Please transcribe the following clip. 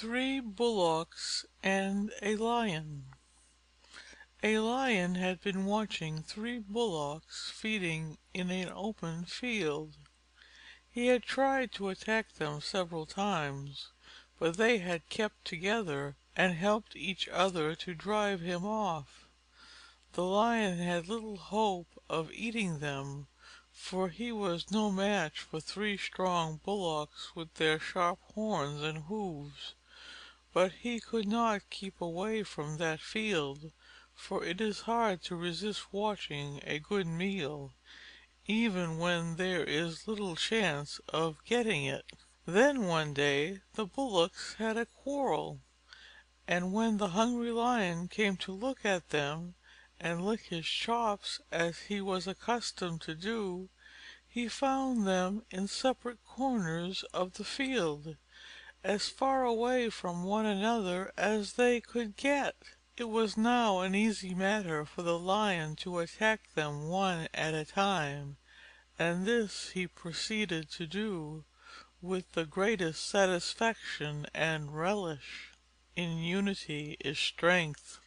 THREE BULLOCKS AND A LION A Lion had been watching three Bullocks feeding in an open field. He had tried to attack them several times, but they had kept together, and helped each other to drive him off. The Lion had little hope of eating them, for he was no match for three strong Bullocks with their sharp horns and hoofs. But he could not keep away from that field, for it is hard to resist watching a good meal, even when there is little chance of getting it. Then one day the Bullocks had a quarrel, and when the hungry Lion came to look at them and lick his chops as he was accustomed to do, he found them in separate corners of the field, as far away from one another as they could get. It was now an easy matter for the Lion to attack them one at a time, and this he proceeded to do with the greatest satisfaction and relish. In unity is strength.